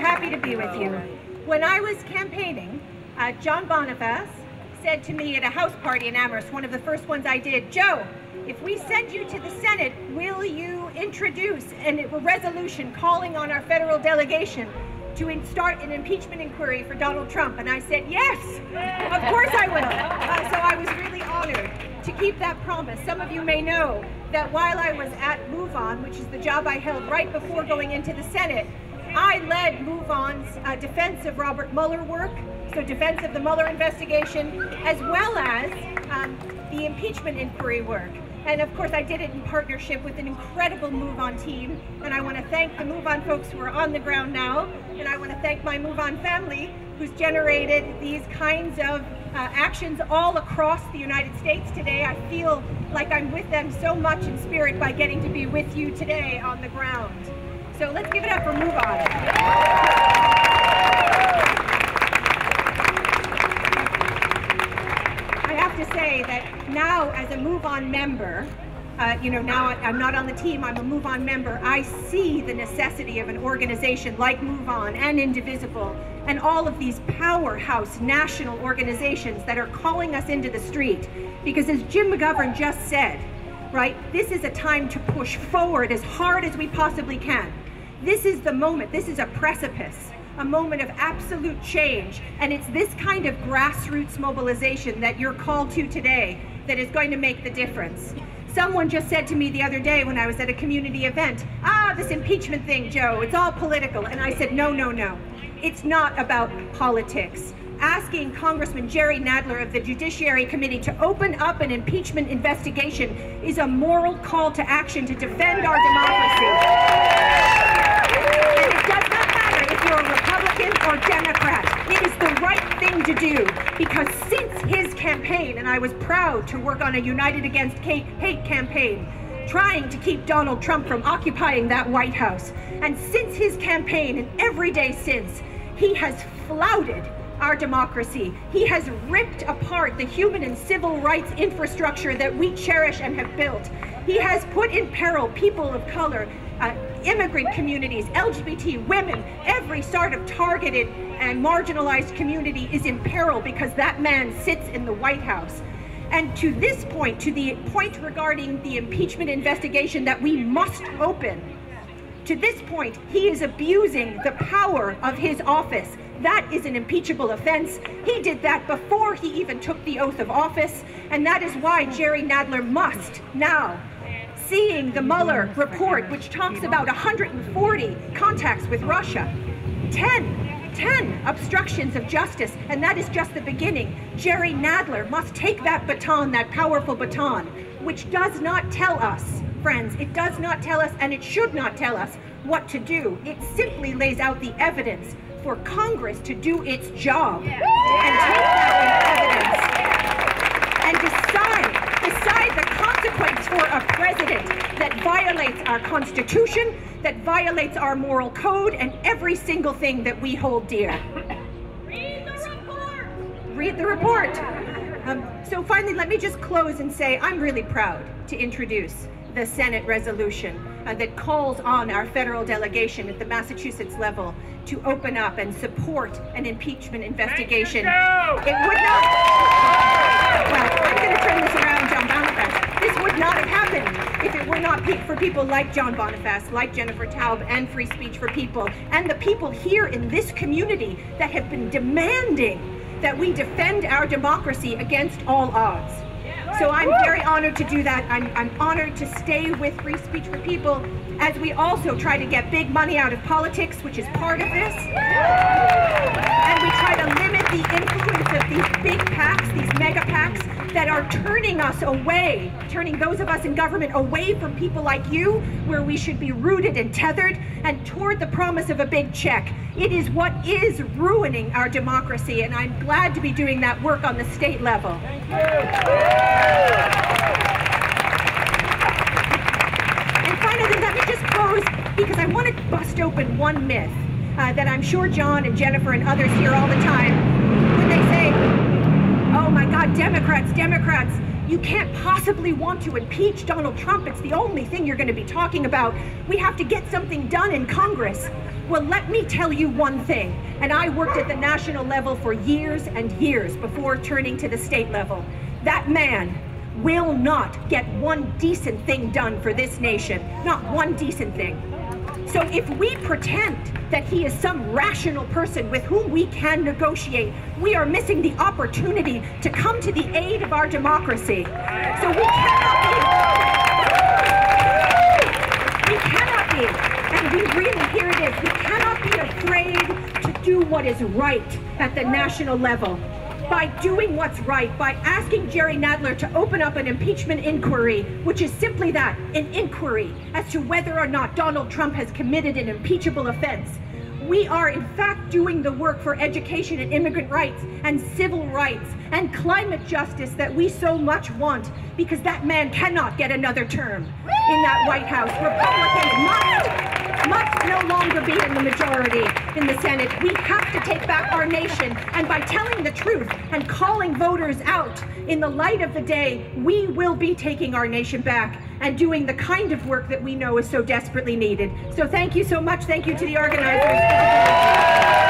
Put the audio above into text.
happy to be with you. When I was campaigning, uh, John Bonifaz said to me at a house party in Amherst, one of the first ones I did, Jo, if we send you to the Senate, will you introduce a resolution calling on our federal delegation to start an impeachment inquiry for Donald Trump? And I said, yes, of course I will. Uh, so I was really honored to keep that promise. Some of you may know that while I was at MoveOn, which is the job I held right before going into the Senate, I led MoveOn's uh, defense of Robert Mueller work, so defense of the Mueller investigation, as well as um, the impeachment inquiry work. And of course, I did it in partnership with an incredible MoveOn team. And I want to thank the MoveOn folks who are on the ground now. And I want to thank my MoveOn family who's generated these kinds of uh, actions all across the United States today. I feel like I'm with them so much in spirit by getting to be with you today on the ground. So let's give it up for have to say that now as a MoveOn member, uh, you know, now I'm not on the team, I'm a MoveOn member, I see the necessity of an organization like MoveOn and Indivisible and all of these powerhouse national organizations that are calling us into the street. Because as Jim McGovern just said, right, this is a time to push forward as hard as we possibly can. This is the moment, this is a precipice a moment of absolute change. And it's this kind of grassroots mobilization that you're called to today that is going to make the difference. Someone just said to me the other day when I was at a community event, ah, this impeachment thing, Jo, it's all political. And I said, no, no, no. It's not about politics. Asking Congressman Jerry Nadler of the Judiciary Committee to open up an impeachment investigation is a moral call to action to defend our democracy. or Democrat. It is the right thing to do because since his campaign, and I was proud to work on a United Against Hate campaign, trying to keep Donald Trump from occupying that White House. And since his campaign and every day since, he has flouted our democracy. He has ripped apart the human and civil rights infrastructure that we cherish and have built. He has put in peril people of color, uh, immigrant communities, LGBT, women, every sort of targeted and marginalized community is in peril because that man sits in the White House. And to this point, to the point regarding the impeachment investigation that we must open, to this point, he is abusing the power of his office. That is an impeachable offense. He did that before he even took the oath of office, and that is why Jerry Nadler must now seeing the Mueller report, which talks about 140 contacts with Russia, 10, 10 obstructions of justice, and that is just the beginning. Jerry Nadler must take that baton, that powerful baton, which does not tell us, friends, it does not tell us, and it should not tell us what to do. It simply lays out the evidence for Congress to do its job and take that evidence and decide, decide the consequence for a president that violates our Constitution, that violates our moral code, and every single thing that we hold dear. Read the report! Read the report. Um, so finally, let me just close and say I'm really proud to introduce the Senate resolution uh, that calls on our federal delegation at the Massachusetts level to open up and support an impeachment investigation. It would not. Well, I'm going to turn this around, John Bonifaz. This would not have happened if it were not for people like John Bonifaz, like Jennifer Taub, and Free Speech for People, and the people here in this community that have been demanding that we defend our democracy against all odds. So I'm very honored to do that. I'm, I'm honored to stay with Free Speech for People as we also try to get big money out of politics, which is part of this. And we try to limit the influence of these big PACs, these mega PACs, that are turning us away, turning those of us in government away from people like you, where we should be rooted and tethered, and toward the promise of a big check. It is what is ruining our democracy, and I'm glad to be doing that work on the state level. And finally, let me just close because I want to bust open one myth uh, that I'm sure John and Jennifer and others hear all the time oh my God, Democrats, Democrats, You can't possibly want to impeach Donald Trump. It's the only thing you're going to be talking about. We have to get something done in Congress. Well, let me tell you one thing, and I worked at the national level for years and years before turning to the state level. That man will not get one decent thing done for this nation. Not one decent thing. So if we pretend that he is some rational person with whom we can negotiate, we are missing the opportunity to come to the aid of our democracy. So we cannot be. We cannot be. And we really, here it is, we cannot be afraid to do what is right at the national level by doing what's right, by asking Jerry Nadler to open up an impeachment inquiry, which is simply that, an inquiry as to whether or not Donald Trump has committed an impeachable offense. We are in fact doing the work for education and immigrant rights and civil rights and climate justice that we so much want because that man cannot get another term in that White House. Republicans must must no longer be in the majority in the Senate. We have to take back our nation. And by telling the truth and calling voters out in the light of the day, we will be taking our nation back and doing the kind of work that we know is so desperately needed. So thank you so much. Thank you to the organizers.